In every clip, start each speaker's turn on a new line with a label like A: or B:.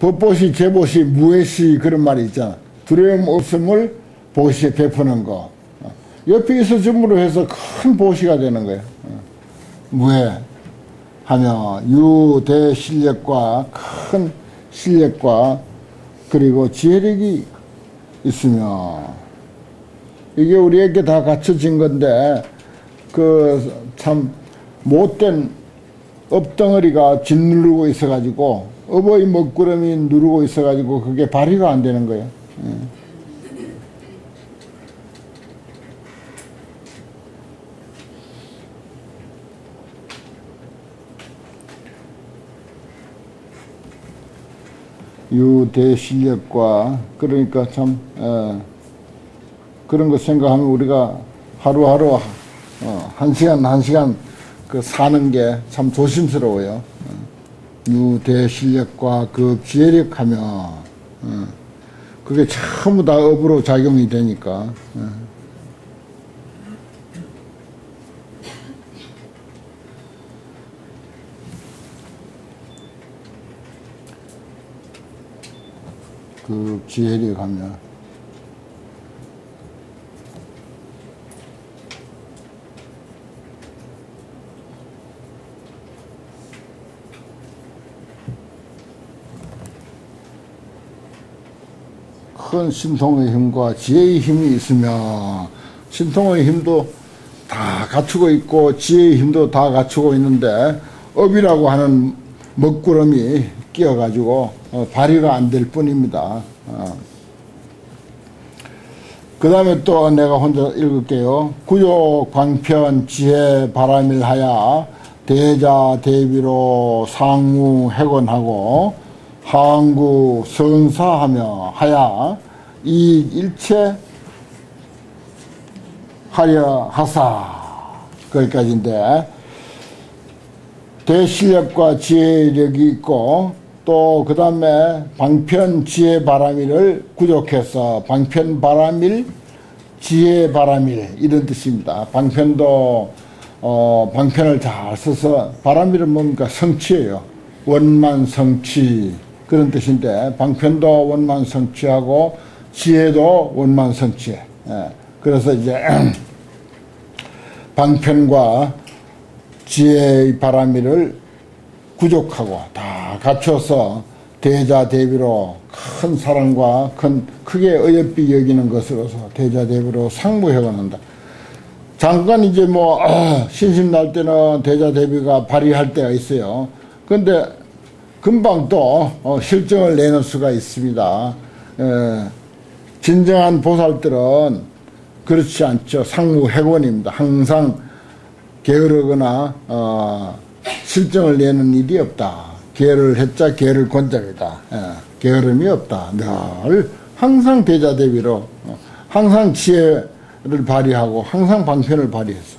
A: 법보시, 제보시, 무해시 그런 말이 있잖아. 두려움 없음을 보시에 베푸는 거. 어. 옆에 있어 줌으로 해서 큰 보시가 되는 거예요. 어. 무해 하며 유대 실력과 큰 실력과 그리고 지혜력이 있으며 이게 우리에게 다 갖춰진 건데 그 참 못된 업덩어리가 짓누르고 있어가지고 어버이 먹구름이 누르고 있어가지고 그게 발휘가 안 되는 거예요. 예. 유대 실력과 그러니까 참 어, 그런 거 생각하면 우리가 하루하루 어, 한 시간 한 시간 그 사는 게 참 조심스러워요. 어, 유대 실력과 그 지혜력하며 어, 그게 전부 다 업으로 작용이 되니까. 어. 그 지혜력 하면 큰 신통의 힘과 지혜의 힘이 있으면 신통의 힘도 다 갖추고 있고 지혜의 힘도 다 갖추고 있는데 업이라고 하는 먹구름이 끼어가지고 어, 발휘가 안 될 뿐입니다. 어. 그 다음에 또 내가 혼자 읽을게요. 구욕 광편 지혜 바람일 하야 대자 대비로 상무 해건하고 항구 성사하며 하야 이 일체 하려 하사 거기까지인데 대실력과 지혜력이 있고 또 그 다음에 방편 지혜 바람일을 구족해서 방편 바람일 지혜 바람일 이런 뜻입니다. 방편도 어, 방편을 잘 써서 바람일은 뭡니까 성취예요. 원만 성취 그런 뜻인데 방편도 원만 성취하고 지혜도 원만 성취. 예. 그래서 이제 방편과 지혜의 바람일을 구족하고 다 갖춰서 대자 대비로 큰 사랑과 큰 크게 어여삐 여기는 것으로서 대자 대비로 상무해가는다. 잠깐 이제 뭐 아, 신심 날 때는 대자 대비가 발휘할 때가 있어요. 근데 금방 또 어, 실정을 내는 수가 있습니다. 에, 진정한 보살들은 그렇지 않죠. 상무해원입니다. 항상 게으르거나 어, 실정을 내는 일이 없다. 개를 했자 개를 권자이다. 예, 게으름이 없다. 늘 항상 대자대비로 어, 항상 지혜를 발휘하고 항상 방편을 발휘했어.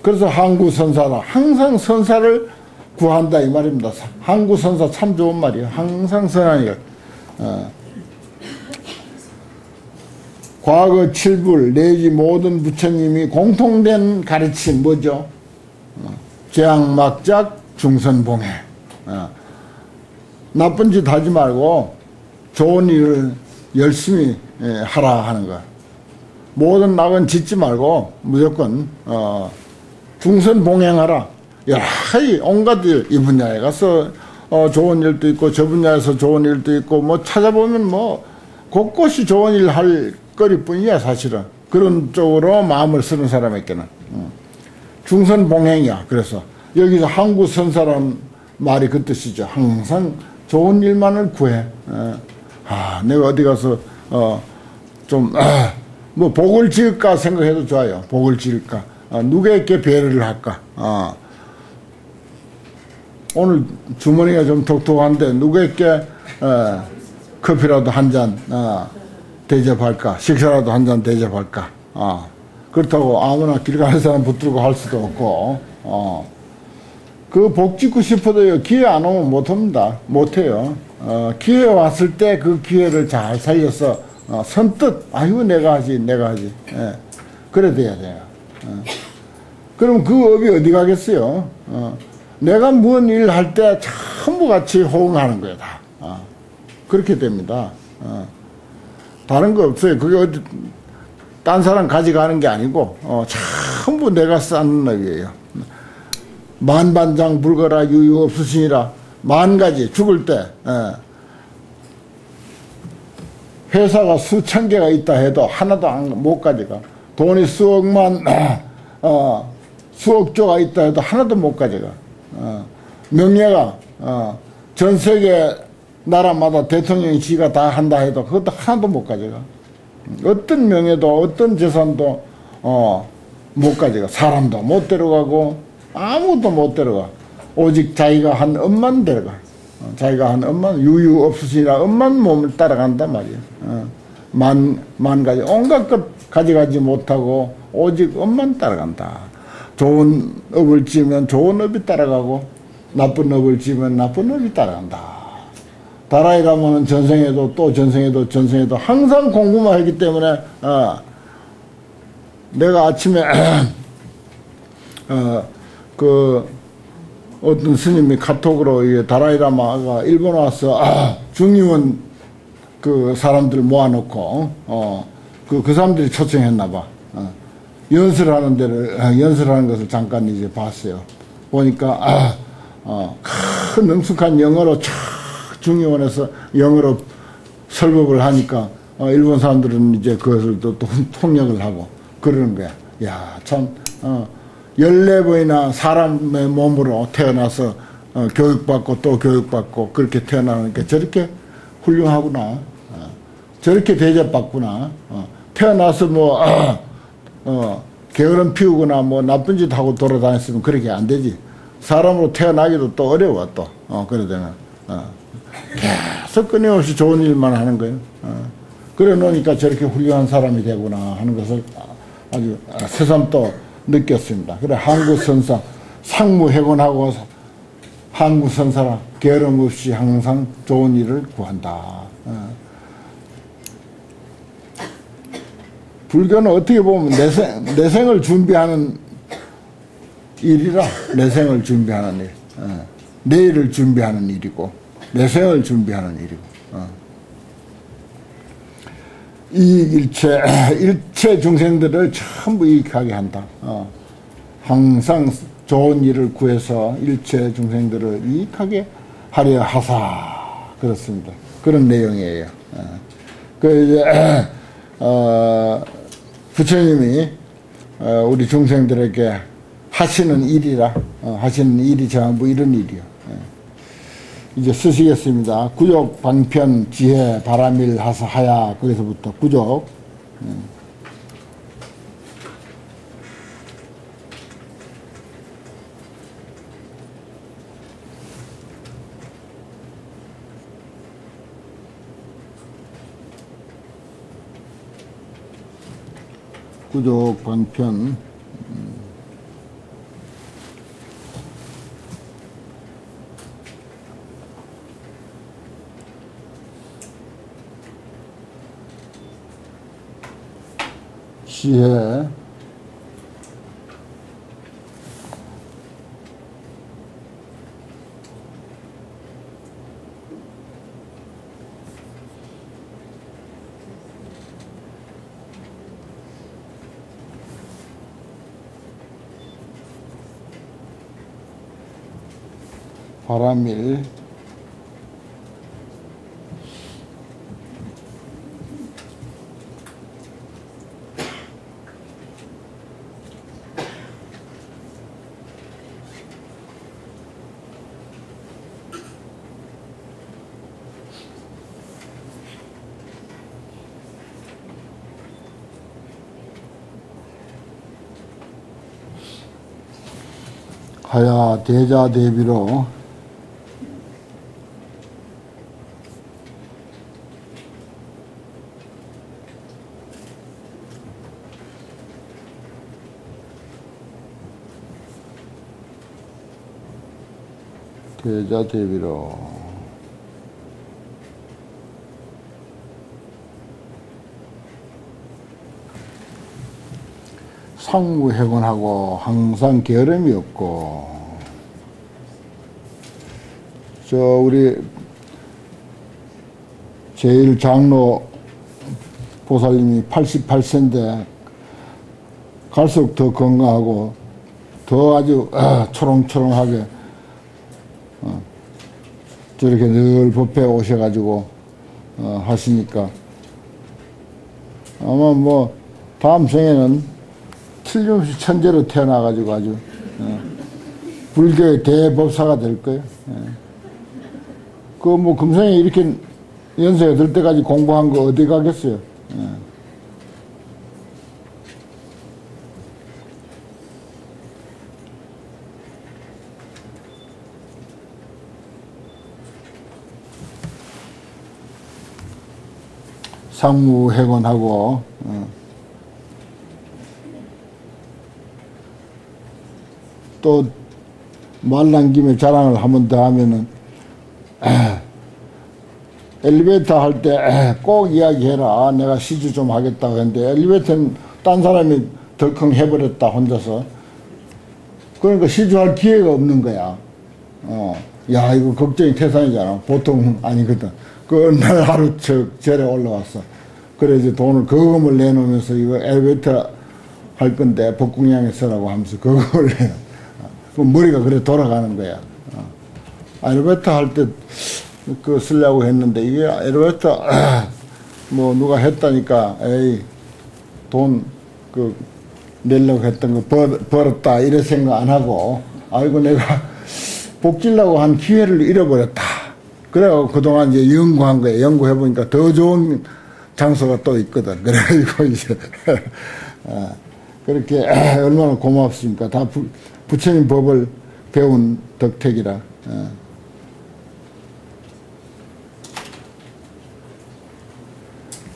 A: 그래서 항구 선사라 항상 선사를 구한다 이 말입니다. 항구 선사 참 좋은 말이에요. 항상 선하니까. 어. 과거 칠불 내지 모든 부처님이 공통된 가르침 뭐죠? 어. 재앙막작 중선봉해. 어. 나쁜 짓 하지 말고 좋은 일을 열심히 예, 하라 하는 거. 모든 낙은 짓지 말고 무조건 어, 중선봉행하라. 여러 온갖 일, 이 분야에 가서 어, 좋은 일도 있고 저 분야에서 좋은 일도 있고 뭐 찾아보면 뭐 곳곳이 좋은 일 할 거리뿐이야 사실은. 그런 쪽으로 마음을 쓰는 사람에게는. 어. 중선봉행이야. 그래서 여기서 한국 선사란 말이 그 뜻이죠. 항상 좋은 일만을 구해. 어. 아, 내가 어디 가서 어, 좀, 아, 뭐 복을 지을까 생각해도 좋아요. 복을 지을까. 어, 누구에게 배려를 할까. 어. 오늘 주머니가 좀 독특한데 누구에게 어, 커피라도 한잔 어, 대접할까. 식사라도 한 잔 대접할까. 어. 그렇다고 아무나 길 가는 사람 붙들고 할 수도 없고. 어. 그 복 짓고 싶어도요, 기회 안 오면 못 합니다. 못 해요. 어, 기회 왔을 때 그 기회를 잘 살려서, 어, 선뜻, 아이고, 내가 하지, 내가 하지. 예. 그래 돼야 돼요. 어. 그럼 그 업이 어디 가겠어요? 어. 내가 뭔일할 때 전부 같이 호응하는 거예요, 다. 어. 그렇게 됩니다. 어. 다른 거 없어요. 그게 어디 딴 사람 가져가는 게 아니고 어, 전부 내가 쌓는 업이에요. 만반장 불거라 유유 없으시니라 만 가지 죽을 때 예. 회사가 수천 개가 있다 해도 하나도 못 가져가 돈이 수억만 어, 수억조가 있다 해도 하나도 못 가져가 어, 명예가 어, 전 세계 나라마다 대통령이 지가 다 한다 해도 그것도 하나도 못 가져가. 어떤 명예도 어떤 재산도 어, 못 가져가. 사람도 못 데려가고 아무것도 못 데려가. 오직 자기가 한 엄만 데려가. 어, 자기가 한 엄만 유유 없으시라 엄만 몸을 따라간단 말이야. 어, 만, 만 가지 온갖 것 가져가지 못하고 오직 엄만 따라간다. 좋은 업을 지으면 좋은 업이 따라가고 나쁜 업을 지으면 나쁜 업이 따라간다. 다라이 가면은 전생에도 또 전생에도 전생에도 항상 공부만 했기 때문에 어, 내가 아침에 어, 그 어떤 스님이 카톡으로 다라이라마가 일본 와서 아, 중림은 그 사람들 모아놓고 어, 그, 그 사람들이 초청했나 봐. 어, 연설하는 데를 어, 연설하는 것을 잠깐 이제 봤어요. 보니까 아, 어, 큰 능숙한 영어로 촥 중의원에서 영어로 설법을 하니까 어, 일본 사람들은 이제 그것을 또, 또 통역을 하고 그러는 거야. 야, 참, 어, 14번이나 사람의 몸으로 태어나서 어, 교육받고 또 교육받고 그렇게 태어나니까 저렇게 훌륭하구나. 어, 저렇게 대접받구나. 어, 태어나서 뭐, 어, 어, 게으름 피우거나 뭐 나쁜 짓 하고 돌아다녔으면 그렇게 안 되지. 사람으로 태어나기도 또 어려워 또. 어, 그러다가. 어. 계속 끊임없이 좋은 일만 하는 거예요. 어. 그래 놓으니까 저렇게 훌륭한 사람이 되구나 하는 것을 아주 새삼 또 느꼈습니다. 그래 한국 선사 상무해곤하고 한국 선사라 게으름 없이 항상 좋은 일을 구한다. 어. 불교는 어떻게 보면 내생, 내생을 준비하는 일이라 내생을 준비하는 일, 어. 내일을 준비하는 일이고 내생을 준비하는 일이고 어. 이 일체 일체 중생들을 전부 이익하게 한다. 어. 항상 좋은 일을 구해서 일체 중생들을 이익하게 하려 하사 그렇습니다. 그런 내용이에요. 어. 그 이제 어, 부처님이 어, 우리 중생들에게 하시는 일이라 어, 하시는 일이 전부 이런 일이요. 이제 쓰시겠습니다. 구족, 방편, 지혜, 바라밀, 하사, 하야 거기서부터 구족 음. 구족, 방편 지혜 바 하야 대자 대비로. 대자 대비로 상무해곤하고 항상 게으름이 없고. 저 우리 제일 장로 보살님이 88세인데 갈수록 더 건강하고 더 아주 아, 초롱초롱하게 어, 저렇게 늘 법회에 오셔가지고 어, 하시니까. 아마 뭐 다음 생에는 틀림없이 천재로 태어나가지고 아주 어, 불교의 대법사가 될 거예요. 예. 그뭐 금생에 이렇게 연세가 들 때까지 공부한 거 어디 가겠어요. 예. 상무회건하고 어. 또 말난 김에 자랑을 한 번 더 하면은 에, 엘리베이터 할 때 꼭 이야기해라. 내가 시주 좀 하겠다고 했는데 엘리베이터는 딴 사람이 덜컹 해버렸다 혼자서. 그러니까 시주할 기회가 없는 거야. 어. 야 이거 걱정이 태산이잖아. 보통 아니거든. 그 어느 날 하루 저, 절에 올라왔어. 그래 이제 돈을 거금을 내놓으면서 이거 엘리베이터 할 건데 복궁양에 서라고 하면서 그걸 내그 머리가 그래 돌아가는 거야. 어. 엘리베이터 할 때 그 쓰려고 했는데 이게 엘리베이터 뭐 누가 했다니까 에이 돈그 내려고 했던 거 벌, 벌었다 이래 생각 안 하고 아이고 내가 복질라고 한 기회를 잃어버렸다. 그래고 그동안 이제 연구한 거예요. 연구해 보니까 더 좋은 장소가 또 있거든. 그래가지고 이제 어, 그렇게 얼마나 고맙습니까? 다 부, 부처님 법을 배운 덕택이라. 어.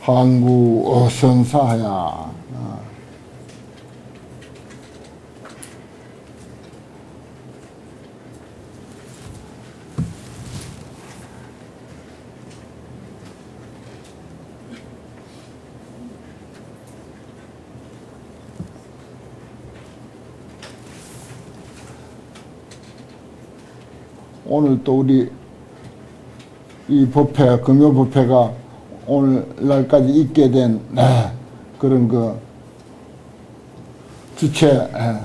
A: 항구 어선사야. 어. 오늘 또 우리 이 법회, 금요 법회가 오늘날까지 있게 된 네, 그런 그 주체 에,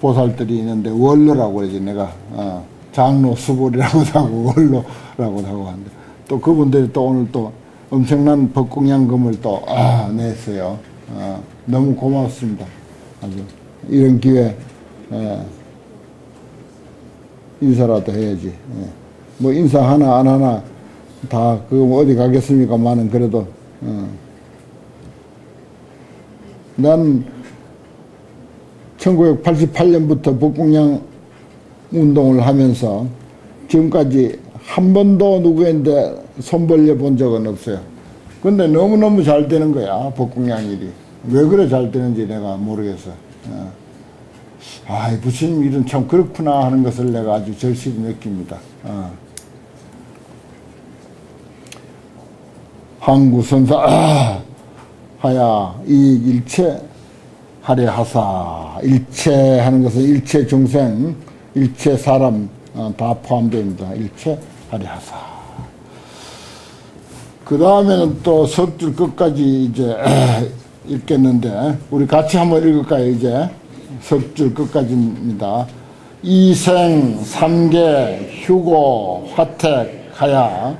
A: 보살들이 있는데 원로라고 그러지 내가 어, 장로 수불이라고도 하고 원로라고도 하고 하는데 또 그분들이 또 오늘 또 엄청난 법공양금을 또 아, 냈어요. 어, 너무 고맙습니다. 아주 이런 기회 에, 인사라도 해야지. 예. 뭐 인사 하나 안 하나 다 그거 어디 가겠습니까만은 그래도 어. 난 1988년부터 복궁양 운동을 하면서 지금까지 한 번도 누구인데 손 벌려 본 적은 없어요. 근데 너무너무 잘 되는 거야, 복궁양 일이. 왜 그래 잘 되는지 내가 모르겠어. 어. 아, 부처님 일은 참 그렇구나 하는 것을 내가 아주 절실히 느낍니다. 어. 항구선사 아, 하야 이 일체 하래 하사 일체 하는 것은 일체 중생 일체 사람 어, 다 포함됩니다. 일체 하래 하사 그 다음에는 또 석줄 끝까지 이제 읽겠는데 우리 같이 한번 읽을까요 이제 석줄 끝까지입니다. 이생 삼계 휴고 화택 하야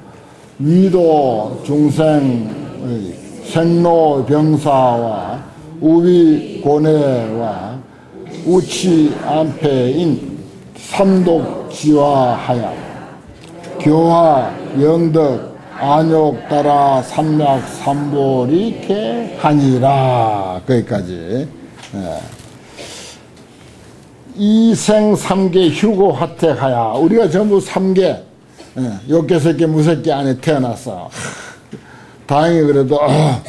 A: 위도 중생의 생로 병사와 우비 고뇌와 우치 안패인 삼독지화하여 교화 영덕 안욕 따라 삼약 삼보리케 하니라 거기까지 예. 이생 삼계 휴고 화택하야 우리가 전부 삼계 예, 욕계 새끼 무새끼 안에 태어났어. 다행히 그래도 어,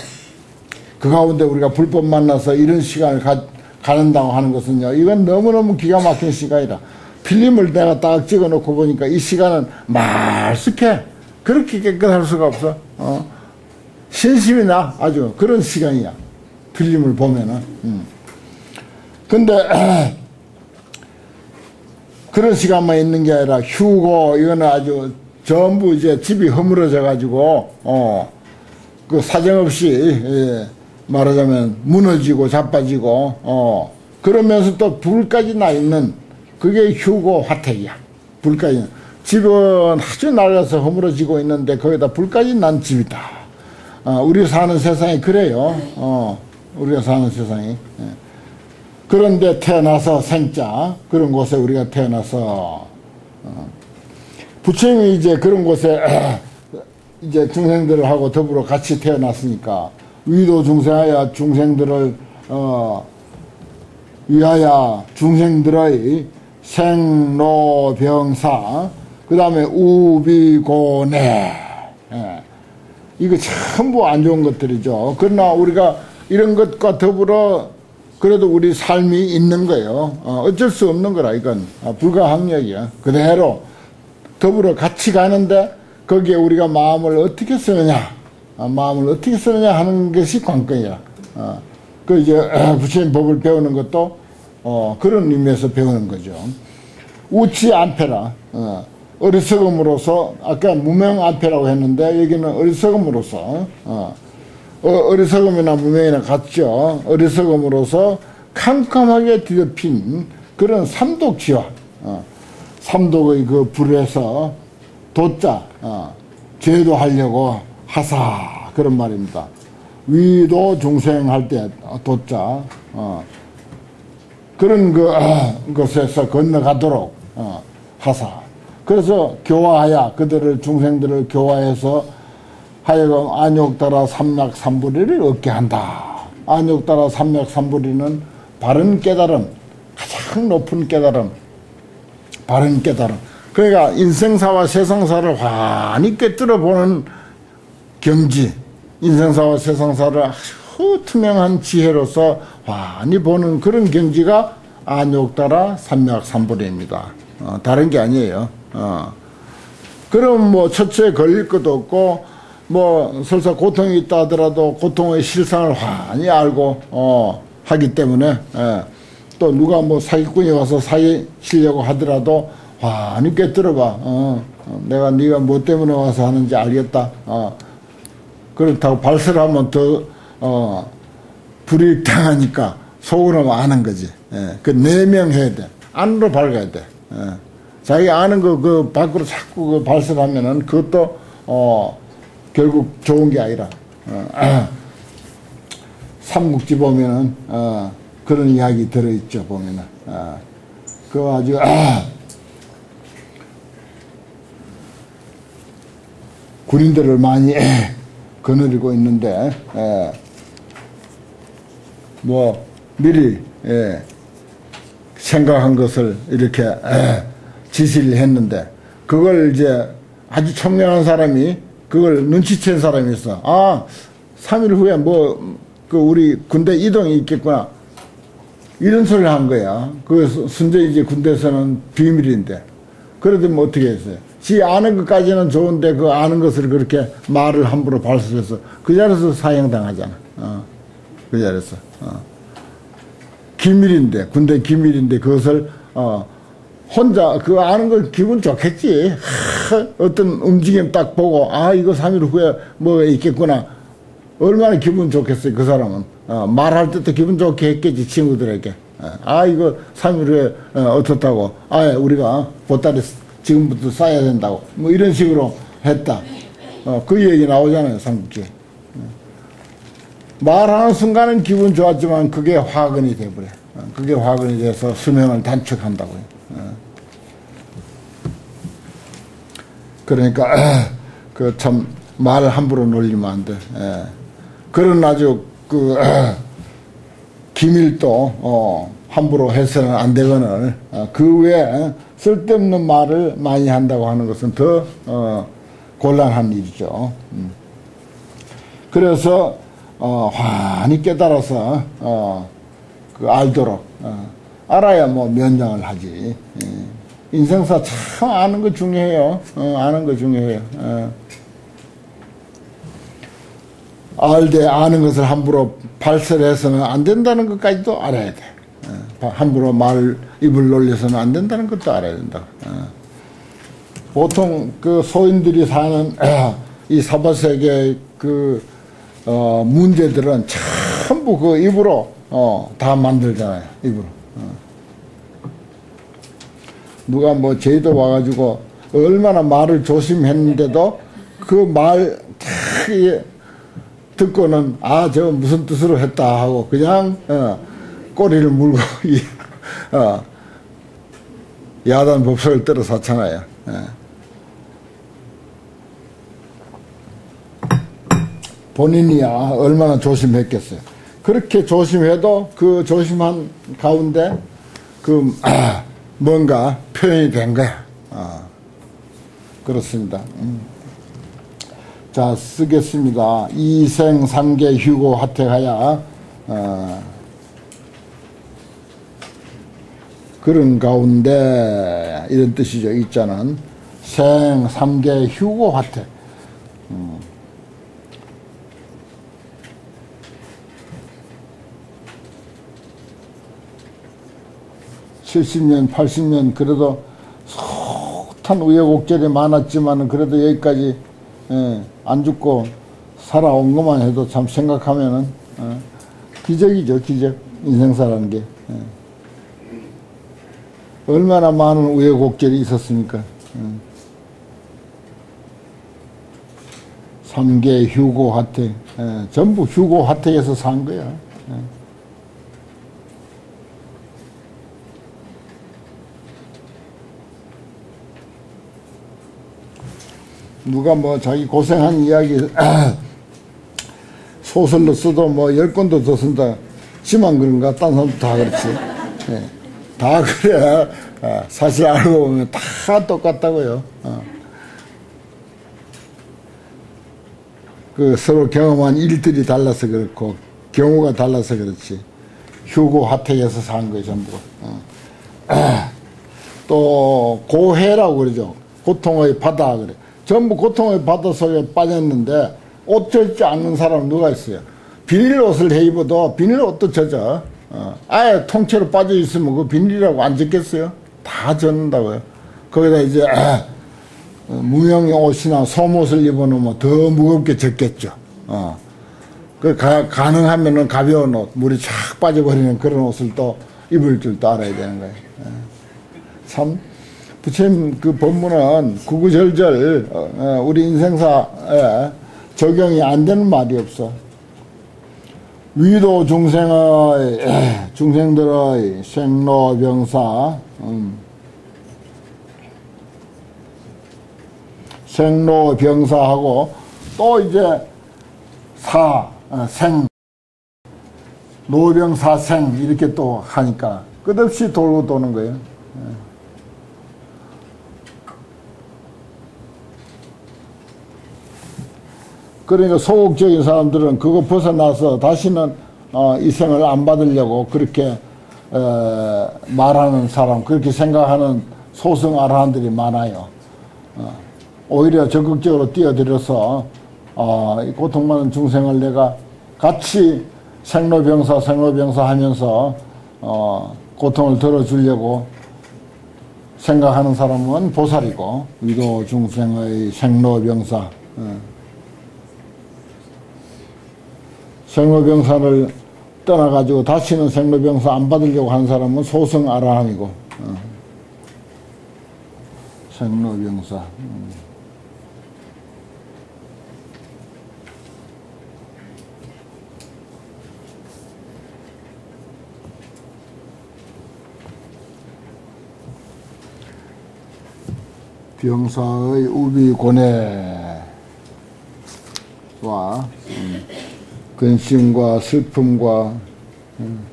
A: 그 가운데 우리가 불법 만나서 이런 시간을 가, 가는다고 하는 것은요. 이건 너무너무 기가 막힌 시간이다. 필름을 내가 딱 찍어놓고 보니까 이 시간은 말쑥해. 그렇게 깨끗할 수가 없어. 어. 신심이 나 아주 그런 시간이야. 필름을 보면은. 음. 근데 그런 시간만 있는 게 아니라 휴고 이거는 아주 전부 이제 집이 허물어져 가지고 어 그 사정없이 예, 말하자면 무너지고 자빠지고 어 그러면서 또 불까지 나 있는 그게 휴고 화택이야. 불까지. 집은 아주 낡아서 허물어지고 있는데 거기다 불까지 난 집이다. 어, 우리 사는 세상이 그래요. 어 우리가 사는 세상이. 예. 그런데 태어나서 생자 그런 곳에 우리가 태어나서 어, 부처님이 이제 그런 곳에 이제 중생들하고 더불어 같이 태어났으니까 위도 중생하여 중생들을 어 위하여 중생들의 생로병사 그 다음에 우비고내 예. 이거 전부 안 좋은 것들이죠. 그러나 우리가 이런 것과 더불어 그래도 우리 삶이 있는 거예요. 어, 어쩔 수 없는 거라 이건 어, 불가항력이야. 그대로 더불어 같이 가는데 거기에 우리가 마음을 어떻게 쓰느냐, 어, 마음을 어떻게 쓰느냐 하는 것이 관건이야. 어, 그 이제 부처님 법을 배우는 것도 어, 그런 의미에서 배우는 거죠. 우치 안패라. 어, 어리석음으로서 아까 무명 안패라고 했는데 여기는 어리석음으로서 어, 어, 리석음이나 무명이나 같죠. 어리석음으로서 캄캄하게 뒤덮인 그런 삼독지와 어, 삼독의 그 불에서 도자 어, 제도하려고 하사 그런 말입니다. 위도 중생할 때 도자 어, 그런 그 어, 것에서 건너가도록 어, 하사. 그래서 교화하여 그들을 중생들을 교화해서 하여금 안욕 따라 삼맥삼부리를 얻게 한다. 안욕 따라 삼맥삼부리는 바른 깨달음, 가장 높은 깨달음, 바른 깨달음. 그러니까 인생사와 세상사를 환히 꿰뚫어 보는 경지, 인생사와 세상사를 아주 투명한 지혜로서 환히 보는 그런 경지가 안욕 따라 삼맥삼부리입니다. 어, 다른 게 아니에요. 어. 그럼 뭐 첫째 걸릴 것도 없고 뭐 설사 고통이 있다 하더라도 고통의 실상을 환히 알고 어, 하기 때문에 예. 또 누가 뭐 사기꾼이 와서 사기치려고 하더라도 환히 꿰뚫어봐 어, 어, 내가 네가 뭐 때문에 와서 하는지 알겠다 어, 그렇다고 발설하면 더 어, 불이익 당하니까 속으로 아는 거지 예. 그 내명해야 돼 안으로 밝아야 돼 예. 자기 아는 거 그 밖으로 자꾸 그 발설하면은 그것도 어 결국 좋은 게 아니라 어, 아, 삼국지 보면은 어, 그런 이야기 들어있죠 보면은. 어, 그 아주 아, 군인들을 많이 에, 거느리고 있는데 에, 뭐 미리 에, 생각한 것을 이렇게 에, 지시를 했는데 그걸 이제 아주 청명한 사람이 그걸 눈치챈 사람이 있어. 아, 3일 후에 뭐, 그 우리 군대 이동이 있겠구나. 이런 소리를 한 거야. 그 순전 이제 군대에서는 비밀인데. 그래도 뭐 어떻게 했어요? 지 아는 것까지는 좋은데 그 아는 것을 그렇게 말을 함부로 발설해서 그 자리에서 사형당하잖아. 어. 그 자리에서. 어. 기밀인데, 군대 기밀인데 그것을, 어, 혼자 그 아는 걸 기분 좋겠지. 하, 어떤 움직임 딱 보고 아 이거 3일 후에 뭐 있겠구나. 얼마나 기분 좋겠어요 그 사람은. 어, 말할 때도 기분 좋게 했겠지 친구들에게. 어, 아 이거 3일 후에 어, 어떻다고. 아 우리가 보따리 지금부터 싸야 된다고. 뭐 이런 식으로 했다. 어, 그 얘기 나오잖아요 삼국지. 어. 말하는 순간은 기분 좋았지만 그게 화근이 돼버려. 어, 그게 화근이 돼서 수명을 단축한다고요. 그러니까 그 참말 함부로 놀리면 안 돼. 예. 그런 아주 그 기밀도 어, 함부로 해서는 안 되거늘 어, 그 외에 쓸데없는 말을 많이 한다고 하는 것은 더 어, 곤란한 일이죠. 음. 그래서 어, 환히 깨달아서 어, 그 알도록 어, 알아야 뭐 면장을 하지. 예. 인생사 참 아는 거 중요해요. 어, 아는 거 중요해요. 어. 알되 아는 것을 함부로 발설해서는 안 된다는 것까지도 알아야 돼. 어. 함부로 말 입을 놀려서는 안 된다는 것도 알아야 된다. 어. 보통 그 소인들이 사는 이 사바세계 그 어, 문제들은 전부 그 입으로 어, 다 만들잖아요. 입으로. 어. 누가 뭐 제도 와가지고 얼마나 말을 조심했는데도 그 말 듣고는 아 저 무슨 뜻으로 했다 하고 그냥 어, 꼬리를 물고 어, 야단 법석을 떨어 샀잖아요. 예. 본인이야 얼마나 조심했겠어요. 그렇게 조심해도 그 조심한 가운데 그 아, 뭔가 표현이 된 거야. 아, 그렇습니다. 음. 자 쓰겠습니다. 이생 삼계 휴고 하태하야 어, 그런 가운데 이런 뜻이죠. 있자는 생 삼계 휴고 하태 음. 70년, 80년 그래도 숱한 우여곡절이 많았지만 그래도 여기까지 예, 안 죽고 살아온 것만 해도 참 생각하면은 예, 기적이죠, 기적. 인생사라는 게. 예. 얼마나 많은 우여곡절이 있었습니까? 예. 삼계 휴고 하택, 예, 전부 휴고 하택에서 산 거야. 예. 누가 뭐 자기 고생한 이야기 소설로 써도 뭐 열 권도 더 쓴다. 지만 그런가? 딴 사람도 다 그렇지. 네. 다 그래. 아, 사실 알고 보면 다 똑같다고요. 어. 그 서로 경험한 일들이 달라서 그렇고 경우가 달라서 그렇지. 휴고 하택에서 산 거예요, 전부. 어. 또 고해라고 그러죠. 고통의 바다 그래. 전부 바다 속에 빠졌는데 옷 젖지 않는 사람 누가 있어요? 비닐 옷을 해 입어도 비닐 옷도 젖어. 어. 아예 통째로 빠져 있으면 그 비닐이라고 안 젖겠어요? 다 젖는다고요. 거기다 이제 아, 무명의 옷이나 솜옷을 입어놓으면 더 무겁게 젖겠죠. 어. 그 가, 가능하면은 가벼운 옷, 물이 쫙 빠져버리는 그런 옷을 또 입을 줄도 알아야 되는 거예요. 어. 참 부처님 그 법문은 구구절절 어, 어, 우리 인생사에 적용이 안 되는 말이 없어. 위도 중생의 중생들의 생로병사 음. 생로병사하고 또 이제 사, 어, 생, 노병사생 이렇게 또 하니까 끝없이 돌고 도는 거예요. 그러니까 소극적인 사람들은 그거 벗어나서 다시는 어, 이 생을 안 받으려고 그렇게 어, 말하는 사람, 그렇게 생각하는 소승 아라한들이 많아요. 어, 오히려 적극적으로 뛰어들어서 어, 고통받는 중생을 내가 같이 생로병사, 생로병사 하면서 어, 고통을 덜어주려고 생각하는 사람은 보살이고 위도 중생의 생로병사 어. 생로병사를 떠나가지고 다시는 생로병사 안 받으려고 하는 사람은 소승 아라함이고 어. 생로병사 음. 병사의 우비고뇌와 음. 근심과 슬픔과 음.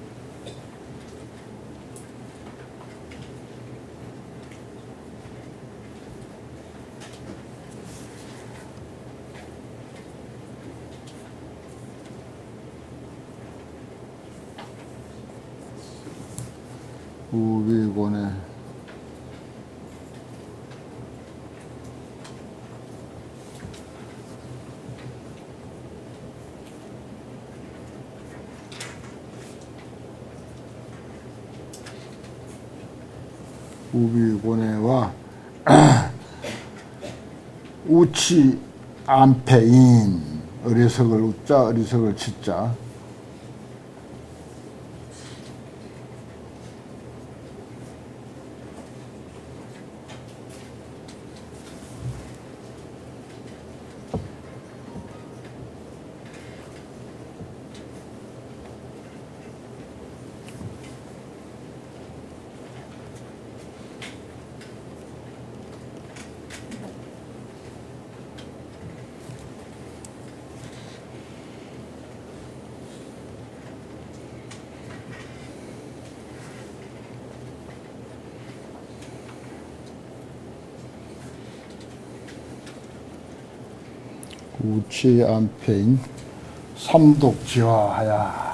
A: 우비곤의 우비고뇌와 우치 안패인 어리석을 웃자 어리석을 치자 우치 안패인 삼독지화하야.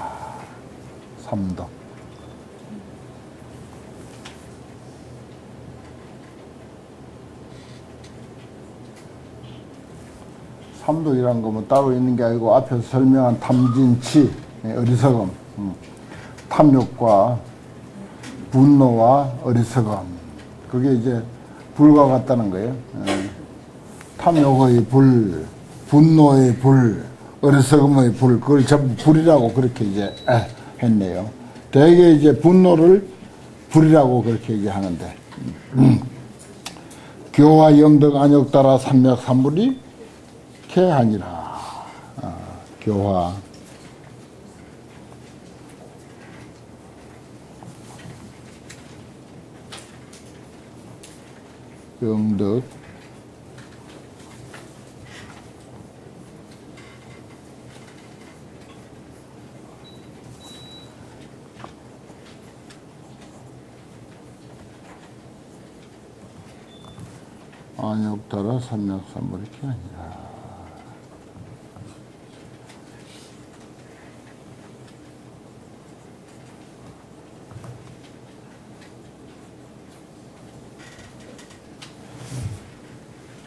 A: 삼독. 삼독이란 거뭐 따로 있는 게 아니고 앞에서 설명한 탐진치 예, 어리석음. 음. 탐욕과 분노와 어리석음. 그게 이제 불과 같다는 거예요. 예. 탐욕의 불 분노의 불, 어리석음의 불, 그걸 전부 불이라고 그렇게 이제 했네요. 대개 이제 분노를 불이라고 그렇게 얘기하는데, 음. 교화 영덕 안역 따라 삼맥 삼불이 개하니라. 아, 교화. 영덕 안욕 따라 삼맥삼불이 아니라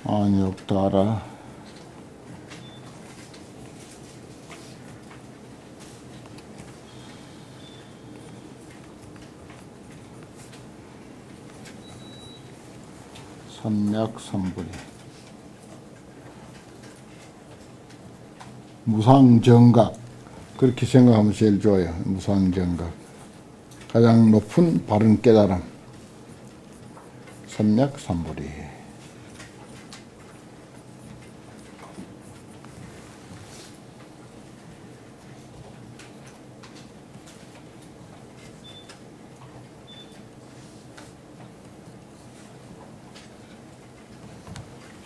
A: 안욕 따라 선약 선불이. 무상정각. 그렇게 생각하면 제일 좋아요. 무상정각. 가장 높은 바른 깨달음. 선약 선불이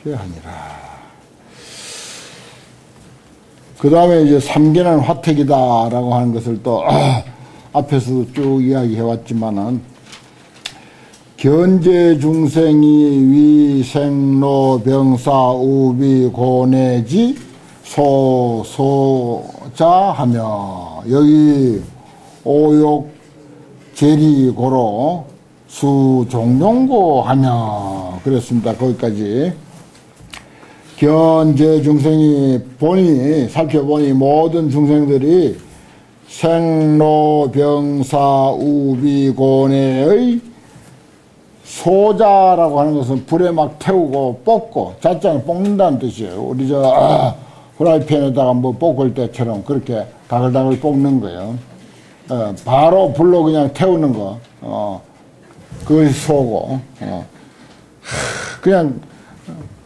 A: 하니라. 그 다음에 이제 삼계는 화택이다라고 하는 것을 또 앞에서도 쭉 이야기해 왔지만은 견제 중생이 위생로 병사 우비 고내지 소소자하며 여기 오욕 제리고로 수종용고 하며 그랬습니다. 거기까지 견제 중생이 보니 살펴보니 모든 중생들이 생로병사 우비고뇌의 소자라고 하는 것은 불에 막 태우고 뽑고 자장을 볶는다는 뜻이에요. 우리 저 아, 후라이팬에다가 뭐 볶을 때처럼 그렇게 다글다글 볶는 거예요. 어, 바로 불로 그냥 태우는 거. 어, 그것이 소고. 어. 그냥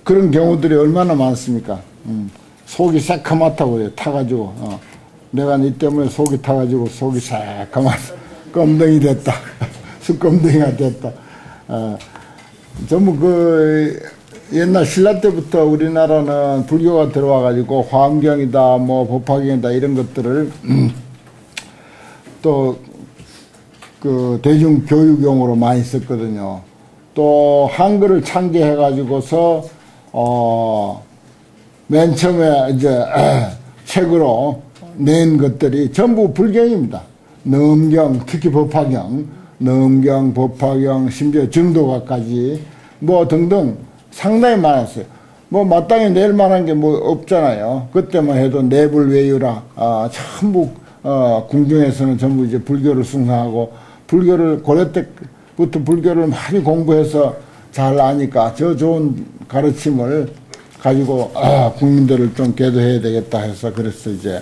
A: 그런 경우들이 얼마나 많습니까? 음, 속이 새카맣다고 타가지고 어. 내가 니 때문에 속이 타가지고 속이 새카맣 껌덩이 됐다. 숯껌덩이가 됐다. 어, 전부 그 옛날 신라 때부터 우리나라는 불교가 들어와가지고 화엄경이다 뭐 법화경이다 이런 것들을 음, 또그 대중 교육용으로 많이 썼거든요. 또 한글을 창제해가지고서 어, 맨 처음에 이제 책으로 낸 것들이 전부 불경입니다. 넘경, 특히 법화경, 넘경, 법화경, 심지어 정도가까지 뭐 등등 상당히 많았어요. 뭐 마땅히 낼 만한 게 뭐 없잖아요. 그때만 해도 내불 외유라 아, 전부 어, 궁중에서는 전부 이제 불교를 숭상하고 불교를 고려 때부터 불교를 많이 공부해서 잘 아니까 저 좋은 가르침을 가지고 아, 국민들을 좀 계도해야 되겠다 해서 그래서 이제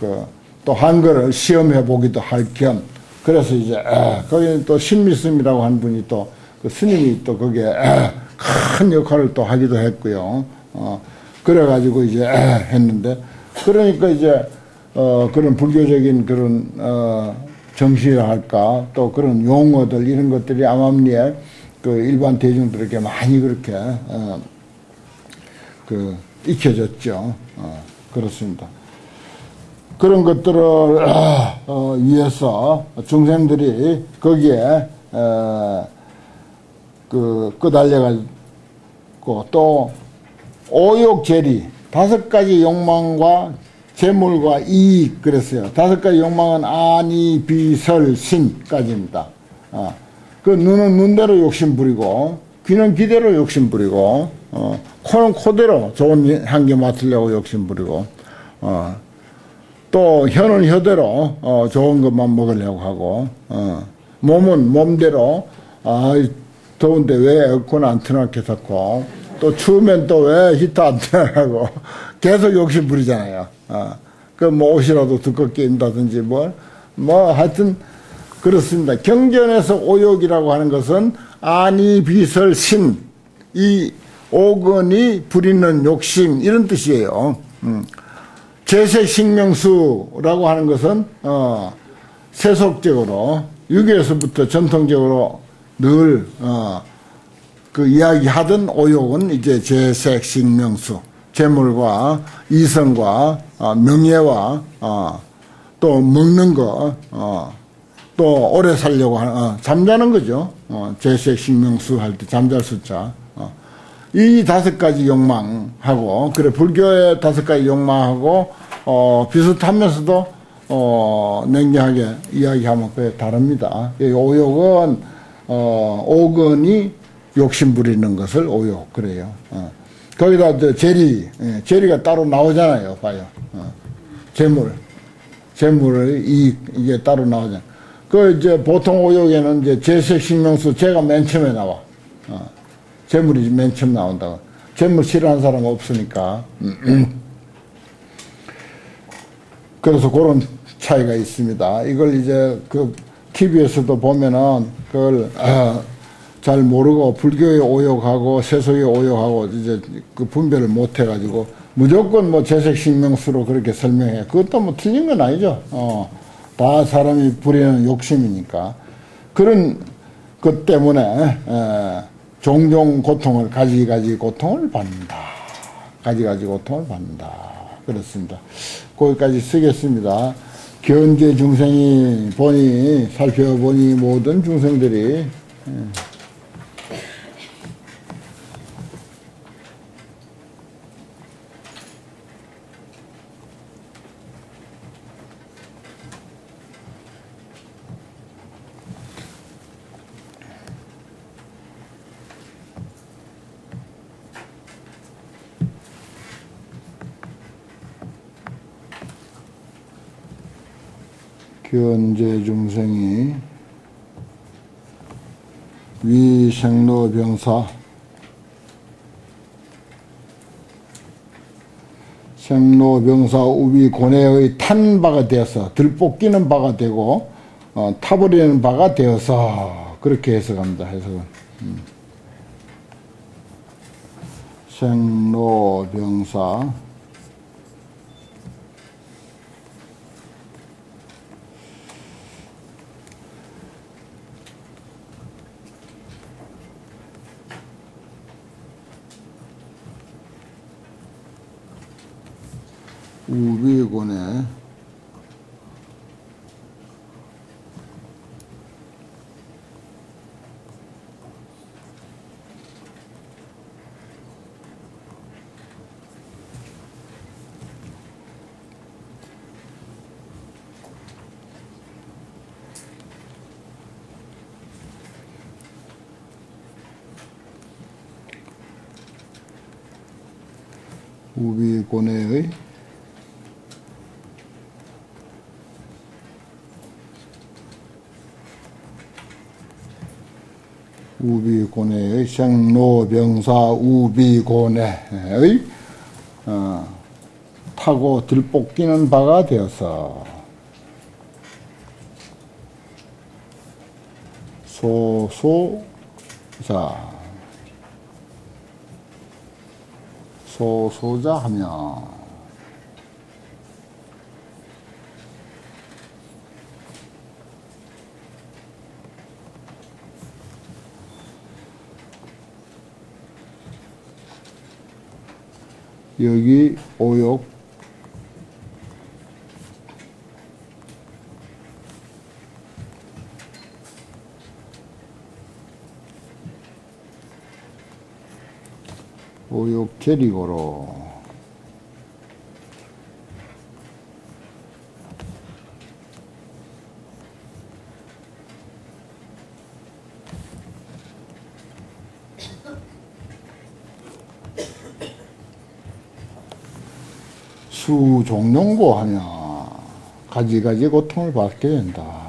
A: 그 또 한글을 시험해 보기도 할 겸 그래서 이제 아, 거기는 또 신미스님이라고 한 분이 또 그 스님이 또 거기에 아, 큰 역할을 또 하기도 했고요. 어, 그래가지고 이제 아, 했는데 그러니까 이제 어, 그런 불교적인 그런 어, 정신이랄까 또 그런 용어들 이런 것들이 암암리에 그 일반 대중들에게 많이 그렇게 어, 그 익혀졌죠. 어, 그렇습니다. 그런 것들을 어, 위해서 중생들이 거기에 어, 그 끄달려가지고 또 오욕재리 다섯 가지 욕망과 재물과 이익 그랬어요. 다섯 가지 욕망은 아니, 비설, 신까지입니다. 어. 그 눈은 눈대로 욕심 부리고 귀는 귀대로 욕심 부리고 어. 코는 코대로 좋은 향기 맡으려고 욕심 부리고 어. 또 혀는 혀대로 어, 좋은 것만 먹으려고 하고 어. 몸은 몸대로 아 더운데 왜 에어컨 안 틀어놓고 또 추우면 또 왜 히터 안 틀어놓고 계속 욕심 부리잖아요. 어. 그뭐 옷이라도 두껍게 입다든지 뭘, 뭐 하여튼 그렇습니다. 경전에서 오욕이라고 하는 것은 아니 비설 신, 이 오건이 부리는 욕심 이런 뜻이에요. 음. 제색식명수라고 하는 것은 어, 세속적으로 유교에서부터 전통적으로 늘 어, 그 이야기하던 오욕은 이제 제색식명수 재물과 이성과 어, 명예와 어, 또 먹는 거, 어, 또 오래 살려고 하는 어, 잠자는 거죠. 어, 제색 식명수 할 때 잠잘 숫자. 어. 이 다섯 가지 욕망하고 그래 불교의 다섯 가지 욕망하고 어, 비슷하면서도 어, 냉정하게 이야기하면 그게 다릅니다. 오욕은 어, 오건이 욕심 부리는 것을 오욕 그래요. 어. 거기다 저 제리, 예, 제리가 따로 나오잖아요. 봐요. 어. 재물, 재물의 이익, 이게 따로 나오잖아요. 그 이제 보통 오역에는 이제 제세식명수 제가 맨 처음에 나와. 어. 재물이 맨 처음 나온다고. 재물 싫어하는 사람 없으니까. 그래서 그런 차이가 있습니다. 이걸 이제 그 TV에서도 보면은 그걸 어, 잘 모르고 불교에 오역하고 세속에 오역하고 이제 그 분별을 못 해가지고 무조건 뭐 재색식명수로 그렇게 설명해. 그것도 뭐 틀린 건 아니죠. 어, 다 사람이 부리는 욕심이니까. 그런 것 때문에 에, 종종 고통을 가지가지 고통을 받는다. 가지가지 고통을 받는다. 그렇습니다. 거기까지 쓰겠습니다. 견제 중생이 보니 살펴보니 모든 중생들이 현재 중생이 위생로병사 생로병사 우비 고뇌의 탄 바가 되어서 들뽑기는 바가 되고 어, 타버리는 바가 되어서 그렇게 해석합니다. 해석은 음. 생로병사 우비군의 우비 고뇌의 생로병사 우비고뇌의 어, 타고 들볶이는 바가 되어서 소소자 소소자 하면 여기 오욕 오욕 계리고로 수종용고 하면 가지가지 고통을 받게 된다.